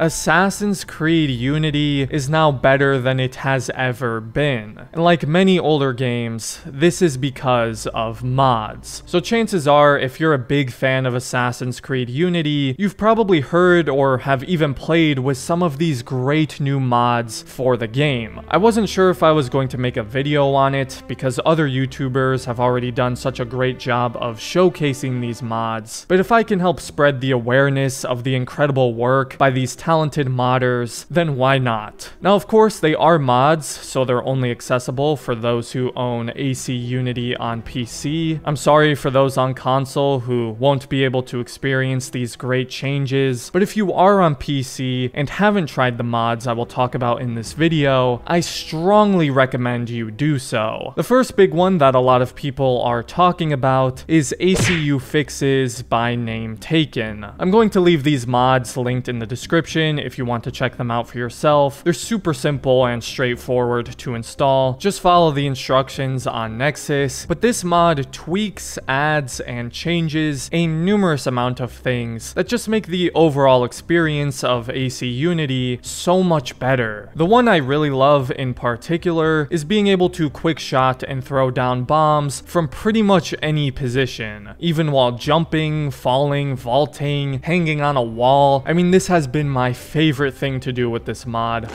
Assassin's Creed Unity is now better than it has ever been. And like many older games, this is because of mods. So chances are, if you're a big fan of Assassin's Creed Unity, you've probably heard or have even played with some of these great new mods for the game. I wasn't sure if I was going to make a video on it because other YouTubers have already done such a great job of showcasing these mods, but if I can help spread the awareness of the incredible work by these talented modders, then why not? Now of course they are mods, so they're only accessible for those who own AC Unity on PC. I'm sorry for those on console who won't be able to experience these great changes, but if you are on PC and haven't tried the mods I will talk about in this video, I strongly recommend you do so. The first big one that a lot of people are talking about is ACUFixes by NameTaken. I'm going to leave these mods linked in the description if you want to check them out for yourself. They're super simple and straightforward to install. Just follow the instructions on Nexus, but this mod tweaks, adds, and changes a numerous amount of things that just make the overall experience of AC Unity so much better. The one I really love in particular is being able to quick shot and throw down bombs from pretty much any position, even while jumping, falling, vaulting, hanging on a wall. I mean, this has been my favorite thing to do with this mod.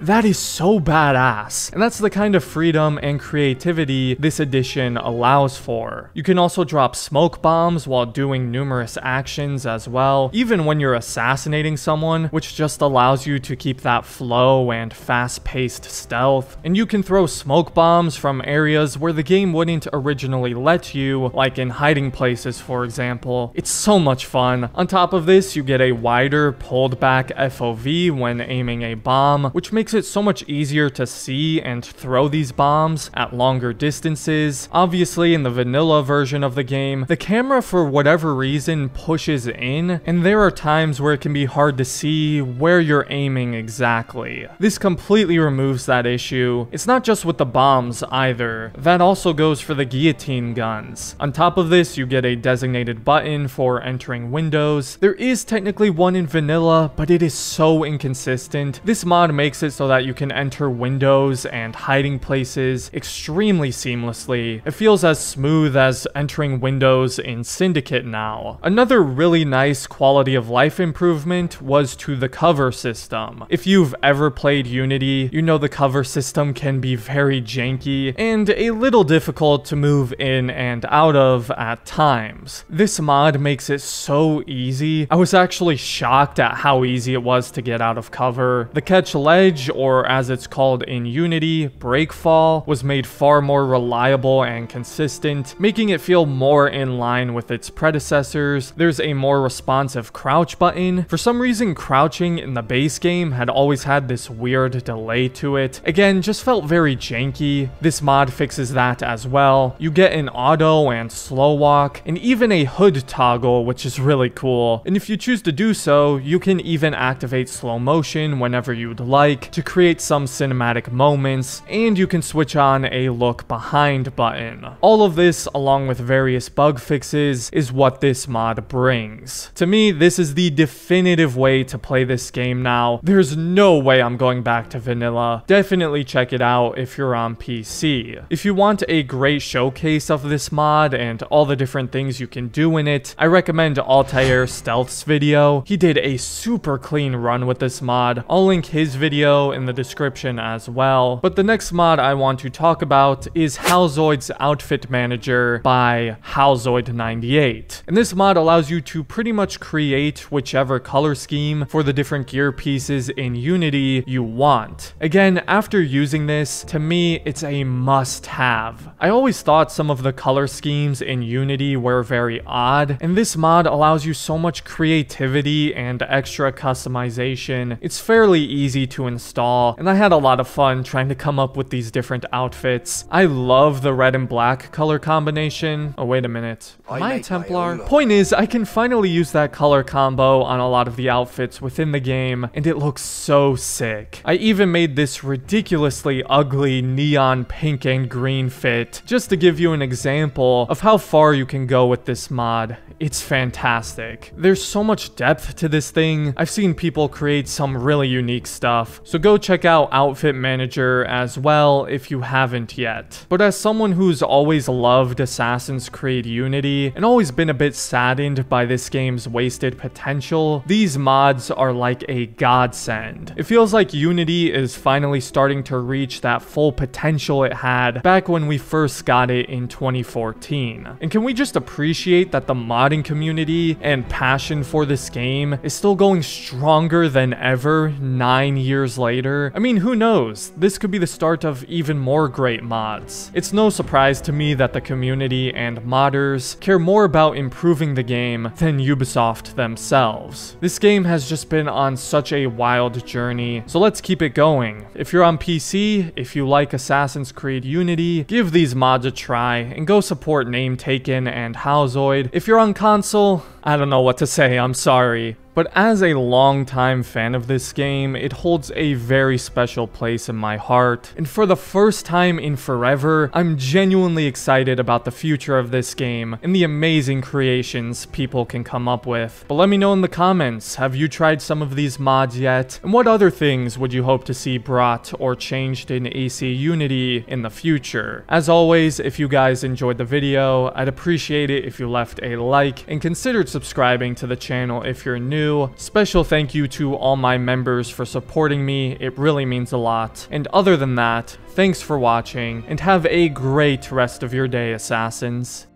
That is so badass. And that's the kind of freedom and creativity this edition allows for. You can also drop smoke bombs while doing numerous actions as well, even when you're assassinating someone, which just allows you to keep that flow and fast-paced stealth. And you can throw smoke bombs from areas where the game wouldn't originally let you, like in hiding places for example. It's so much fun. On top of this, you get a wider pulled back FOV when aiming a bomb, which makes makes it so much easier to see and throw these bombs at longer distances. Obviously, in the vanilla version of the game, the camera for whatever reason pushes in, and there are times where it can be hard to see where you're aiming exactly. This completely removes that issue. It's not just with the bombs either. That also goes for the guillotine guns. On top of this, you get a designated button for entering windows. There is technically one in vanilla, but it is so inconsistent. This mod makes it so that you can enter windows and hiding places extremely seamlessly. It feels as smooth as entering windows in Syndicate now. Another really nice quality of life improvement was to the cover system. If you've ever played Unity, you know the cover system can be very janky and a little difficult to move in and out of at times. This mod makes it so easy. I was actually shocked at how easy it was to get out of cover. The catch ledge or as it's called in Unity, Breakfall, was made far more reliable and consistent, making it feel more in line with its predecessors. There's a more responsive crouch button. For some reason, crouching in the base game had always had this weird delay to it. Again, just felt very janky. This mod fixes that as well. You get an auto and slow walk, and even a hood toggle, which is really cool. And if you choose to do so, you can even activate slow motion whenever you'd like to create some cinematic moments, and you can switch on a look behind button. All of this, along with various bug fixes, is what this mod brings. To me, this is the definitive way to play this game now. There's no way I'm going back to vanilla. Definitely check it out if you're on PC. If you want a great showcase of this mod and all the different things you can do in it, I recommend Altair Stealth's video. He did a super clean run with this mod. I'll link his video in the description as well. But the next mod I want to talk about is Halzoid's Outfit Manager by Halzoid98. And this mod allows you to pretty much create whichever color scheme for the different gear pieces in Unity you want. Again, after using this, to me, it's a must-have. I always thought some of the color schemes in Unity were very odd, and this mod allows you so much creativity and extra customization. It's fairly easy to install and I had a lot of fun trying to come up with these different outfits. I love the red and black color combination. Oh, wait a minute. Am I a Templar? Point is, I can finally use that color combo on a lot of the outfits within the game, and it looks so sick. I even made this ridiculously ugly neon pink and green fit, just to give you an example of how far you can go with this mod. It's fantastic. There's so much depth to this thing. I've seen people create some really unique stuff, so go check out Outfit Manager as well if you haven't yet. But as someone who's always loved Assassin's Creed Unity and always been a bit saddened by this game's wasted potential, these mods are like a godsend. It feels like Unity is finally starting to reach that full potential it had back when we first got it in 2014. And can we just appreciate that the modding community and passion for this game is still going stronger than ever nine years later? I mean, who knows? This could be the start of even more great mods. It's no surprise to me that the community and modders care more about improving the game than Ubisoft themselves. This game has just been on such a wild journey, so let's keep it going. If you're on PC, if you like Assassin's Creed Unity, give these mods a try and go support Name Taken and Halzoid. If you're on console, I don't know what to say, I'm sorry. But as a longtime fan of this game, it holds a very special place in my heart. And for the first time in forever, I'm genuinely excited about the future of this game and the amazing creations people can come up with. But let me know in the comments, have you tried some of these mods yet? And what other things would you hope to see brought or changed in AC Unity in the future? As always, if you guys enjoyed the video, I'd appreciate it if you left a like and considered subscribing to the channel if you're new Special thank you to all my members for supporting me, it really means a lot. And other than that, thanks for watching, and have a great rest of your day, Assassins.